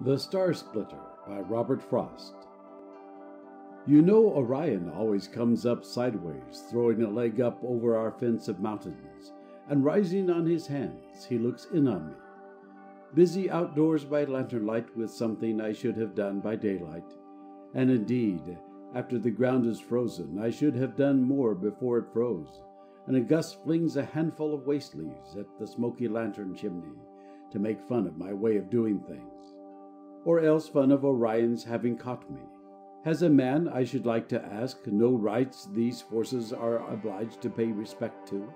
THE STAR SPLITTER by Robert Frost. You know Orion always comes up sideways Throwing a leg up over our fence of mountains, And rising on his hands, he looks in on me, Busy outdoors by lantern light With something I should have done by daylight, And indeed, after the ground is frozen, I should have done more before it froze, And a gust flings a handful of waste leaves At the smoky lantern chimney, To make fun of my way of doing things or else fun of Orion's having caught me. Has a man, I should like to ask, no rights these forces are obliged to pay respect to?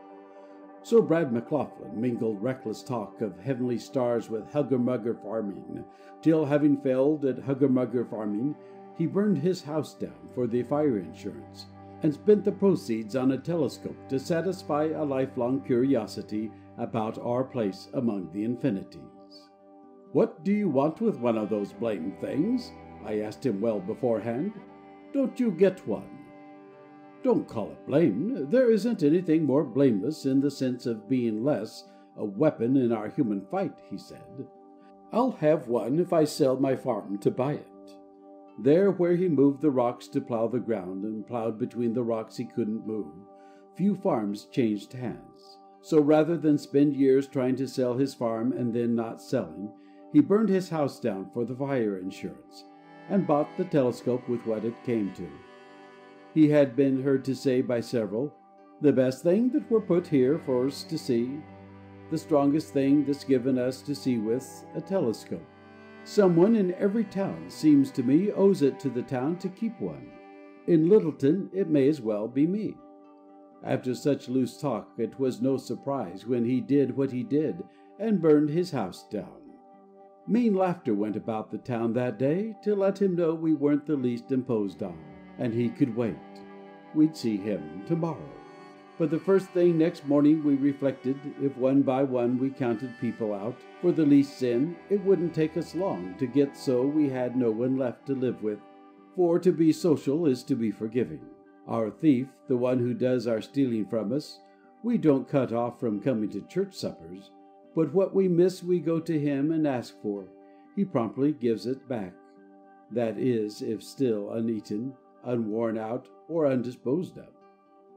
So Brad McLaughlin mingled reckless talk of heavenly stars with hugger mugger farming, till having failed at hugger mugger farming, he burned his house down for the fire insurance, and spent the proceeds on a telescope to satisfy a lifelong curiosity about our place among the infinities. "What do you want with one of those blamed things?" I asked him well beforehand. "Don't you get one?" "Don't call it blamed. There isn't anything more blameless in the sense of being less a weapon in our human fight," he said. "I'll have one if I sell my farm to buy it." There where he moved the rocks to plow the ground, And plowed between the rocks he couldn't move, Few farms changed hands. So rather than spend years Trying to sell his farm and then not selling. He burned his house down for the fire insurance, and bought the telescope with what it came to. He had been heard to say by several, "The best thing that were put here for us to see, the strongest thing that's given us to see with's a telescope. Some one in every town, seems to me, owes it to the town to keep one. In Littleton it may as well be me." After such loose talk it was no surprise When he did what he did, and burned his house down. Mean laughter went about the town that day To let him know we weren't the least imposed on, And he could wait. We'd see him to morrow. But the first thing next morning we reflected If one by one we counted people out For the least sin, it wouldn't take us long To get so we had no one left to live with, For to be social is to be forgiving. Our thief, the one who does our stealing from us, We don't cut off from coming to church suppers. But what we miss we go to him and ask for; he promptly gives it back that is, if still uneaten, unworn out, or undisposed of.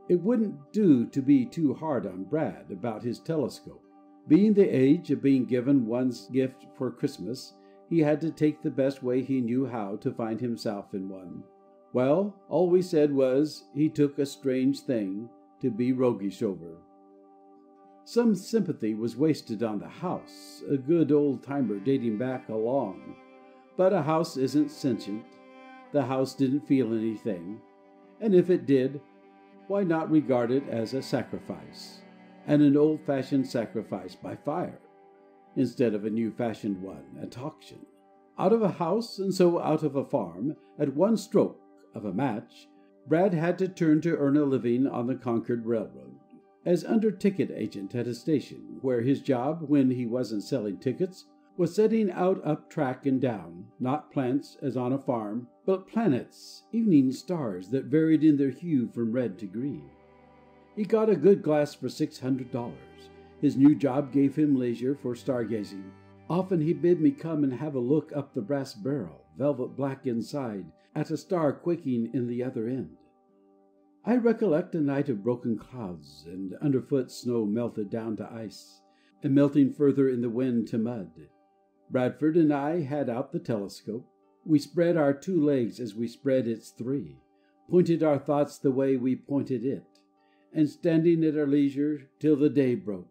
It wouldn't do to be too hard on Brad about his telescope. Being the age of being given one's gift for Christmas, he had to take the best way he knew how to find himself in one. Well, all we said was he took a strange thing to be roguish over. Some sympathy was wasted on the house, a good old timer dating back a long. But a house isn't sentient. The house didn't feel anything, and if it did, why not regard it as a sacrifice, and an old fashioned sacrifice by fire, instead of a new fashioned one at auction. Out of a house, and so out of a farm, at one stroke of a match, Brad had to turn to earn a living on the Concord Railroad as under ticket agent at a station, where his job, when he wasn't selling tickets, was setting out up track and down, not plants as on a farm, but planets, evening stars that varied in their hue from red to green. He got a good glass for six hundred dollars. His new job gave him leisure for stargazing. Often he bid me come and have a look up the brass barrel, velvet black inside, at a star quaking in the other end. I recollect a night of broken clouds, And underfoot snow melted down to ice, And melting further in the wind to mud. Bradford and I had out the telescope. We spread our two legs as we spread its three, Pointed our thoughts the way we pointed it, And standing at our leisure till the day broke,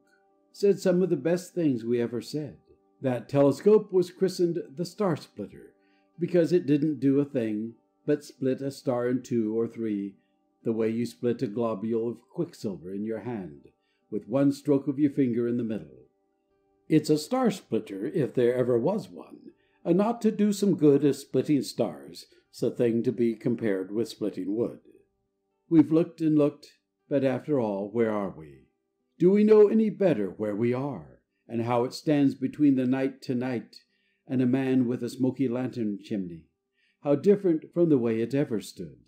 Said some of the best things we ever said. That telescope was christened the Star Splitter, Because it didn't do a thing But split a star in two or three the way you split a globule of quicksilver in your hand, with one stroke of your finger in the middle. It's a star splitter if there ever was one, and not to do some good as splitting stars 's a thing to be compared with splitting wood. We've looked and looked, but after all, where are we? Do we know any better where we are, and how it stands between the night to night and a man with a smoky lantern chimney? How different from the way it ever stood!